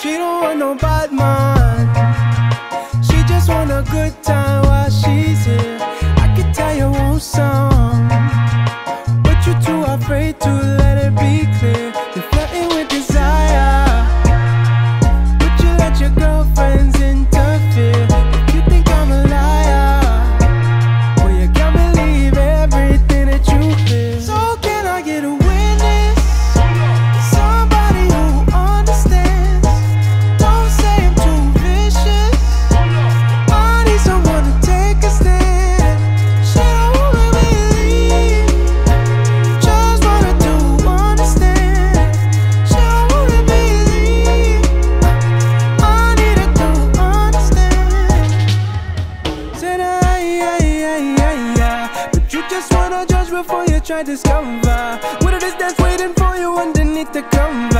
She don't want no bad man. She just want a good time. judge before you try to discover. What it is that's waiting for you underneath the cover.